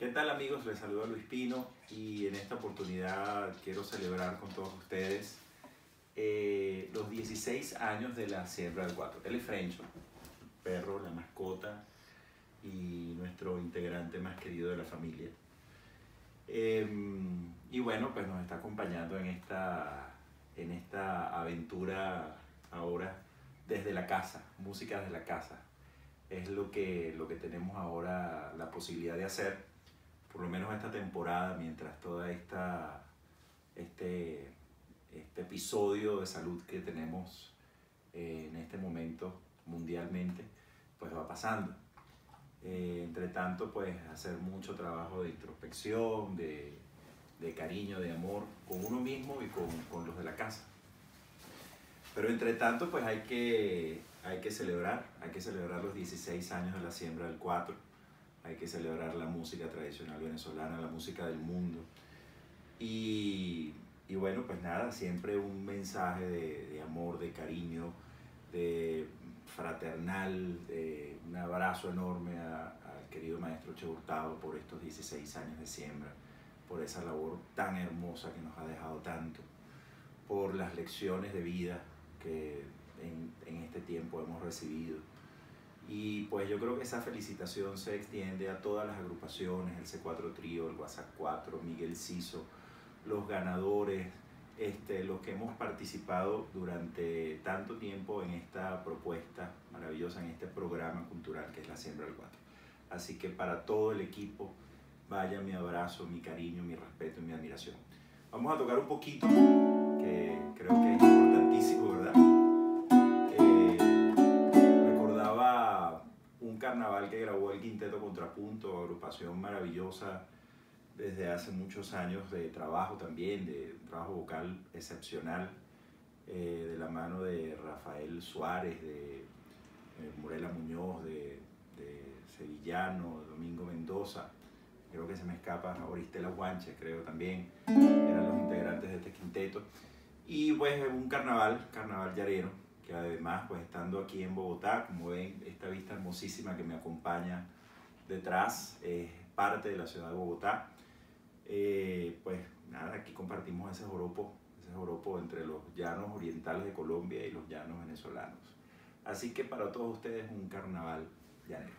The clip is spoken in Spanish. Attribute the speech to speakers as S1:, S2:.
S1: ¿Qué tal amigos? Les saluda Luis Pino y en esta oportunidad quiero celebrar con todos ustedes eh, los 16 años de la Siembra del Cuatro. Él es Frencho, el perro, la mascota y nuestro integrante más querido de la familia. Em, y bueno, pues nos está acompañando en esta, en esta aventura ahora desde la casa, música desde la casa. Es lo que, lo que tenemos ahora la posibilidad de hacer por lo menos esta temporada, mientras toda esta este, este episodio de salud que tenemos eh, en este momento mundialmente, pues va pasando. Eh, entre tanto, pues hacer mucho trabajo de introspección, de, de cariño, de amor con uno mismo y con, con, los de la casa. Pero entre tanto, pues hay que, hay que celebrar, hay que celebrar los 16 años de la siembra del 4 hay que celebrar la música tradicional venezolana, la música del mundo. Y, y bueno, pues nada, siempre un mensaje de, de amor, de cariño, de fraternal, de un abrazo enorme al querido maestro Che Hurtado por estos 16 años de siembra, por esa labor tan hermosa que nos ha dejado tanto, por las lecciones de vida que en, en este tiempo hemos recibido y pues yo creo que esa felicitación se extiende a todas las agrupaciones, el C4 Trío, el WhatsApp 4, Miguel Ciso, los ganadores, este, los que hemos participado durante tanto tiempo en esta propuesta maravillosa, en este programa cultural que es la Siembra del 4. Así que para todo el equipo, vaya mi abrazo, mi cariño, mi respeto y mi admiración. Vamos a tocar un poquito, que creo que carnaval que grabó el Quinteto Contrapunto, agrupación maravillosa desde hace muchos años de trabajo también, de trabajo vocal excepcional, eh, de la mano de Rafael Suárez, de eh, Morela Muñoz, de, de, Sevillano, Domingo Mendoza, creo que se me escapa, Oristela Guanche, creo también, eran los integrantes de este quinteto. Y pues un carnaval, carnaval llarero, que además, pues estando aquí en Bogotá, como ven, esta vista hermosísima que me acompaña detrás es parte de la ciudad de Bogotá. Eh, pues nada, aquí compartimos ese joropo, ese joropo entre los llanos orientales de Colombia y los llanos venezolanos. Así que para todos ustedes un carnaval llanero.